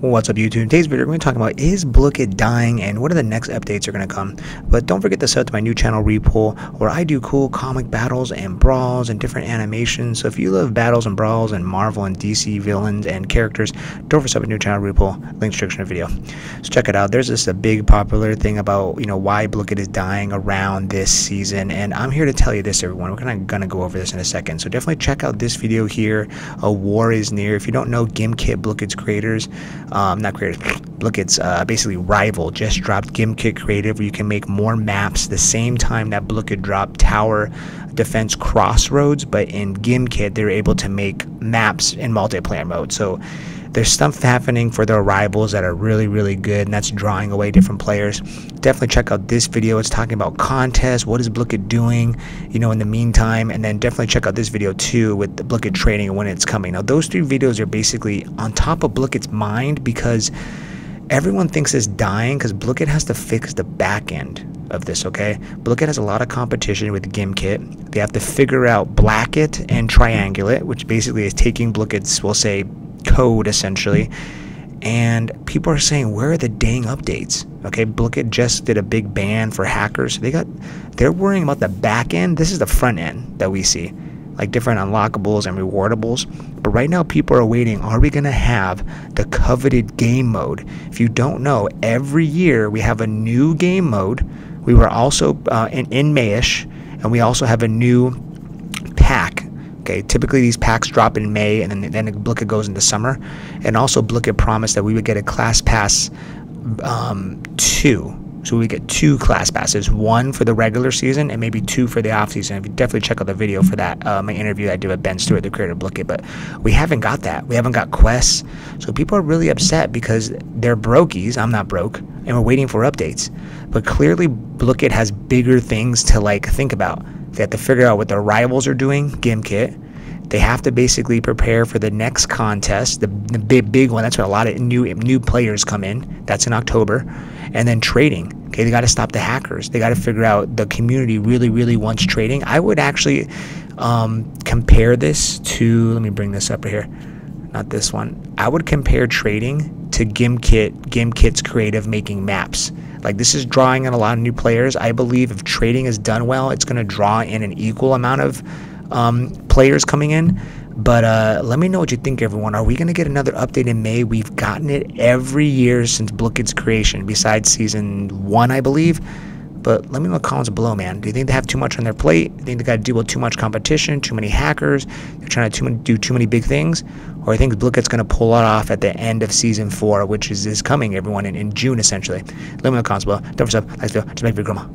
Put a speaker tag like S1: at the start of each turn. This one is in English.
S1: What's up YouTube? Today's video we're going to talk about is Blooket dying and what are the next updates are going to come. But don't forget to sub to my new channel Repool where I do cool comic battles and brawls and different animations. So if you love battles and brawls and Marvel and DC villains and characters, don't forget to sub to my new channel Repull. Link description of video. So check it out. There's just a big popular thing about you know why Blooket is dying around this season and I'm here to tell you this everyone. We're gonna, gonna go over this in a second. So definitely check out this video here. A war is near. If you don't know Gimkit Blooket's creators, um, not creators, Blooket's uh, basically rival, just dropped Gimkit Creative, where you can make more maps the same time that Blooket dropped Tower Defense Crossroads, but in Gimkit, they're able to make maps in multiplayer mode. So there's stuff happening for their rivals that are really, really good, and that's drawing away different players. Definitely check out this video. It's talking about contests, what is Blooket doing, you know, in the meantime, and then definitely check out this video too with the Blooket training and when it's coming. Now, those three videos are basically on top of Blooket's mind because everyone thinks it's dying because Blooket has to fix the back end of this, okay? Blooket has a lot of competition with Gimkit. They have to figure out Blacket and Triangulate, which basically is taking Blooket's, we'll say, code essentially. And people are saying, where are the dang updates? Okay, Blooket just did a big ban for hackers. They got, they're worrying about the back end. This is the front end that we see, like different unlockables and rewardables. But right now, people are waiting. Are we going to have the coveted game mode? If you don't know, every year we have a new game mode. We were also uh, in, in Mayish, and we also have a new Okay, typically these packs drop in May and then then Blooket goes into summer. And also Blooket promised that we would get a class pass um, two. So we get two class passes, one for the regular season and maybe two for the off season. If you definitely check out the video for that, uh, my interview I did with Ben Stewart, the creator of Blooket. But we haven't got that. We haven't got quests. So people are really upset because they're brokies. I'm not broke, and we're waiting for updates. But clearly, Blooket has bigger things to like think about. They have to figure out what their rivals are doing, Gimkit. They have to basically prepare for the next contest, the, the big big one. That's where a lot of new new players come in. That's in October, and then trading. Okay, they got to stop the hackers. They got to figure out the community really really wants trading. I would actually um, compare this to. Let me bring this up here. Not this one. I would compare trading to Gimkit. Gimkit's creative making maps. Like this is drawing in a lot of new players. I believe if trading is done well, it's going to draw in an equal amount of um, players coming in. But uh, let me know what you think, everyone. Are we going to get another update in May? We've gotten it every year since Blooket's creation, besides season one, I believe. But let me know in the comments below, man. Do you think they have too much on their plate? Do you think they got to deal with too much competition, too many hackers? They're trying to too many, do too many big things? Or I think Blooket's going to pull it off at the end of season four, which is, is coming, everyone, in, in June, essentially. Let me know in the comments below. Don't forget to like, make your grandma.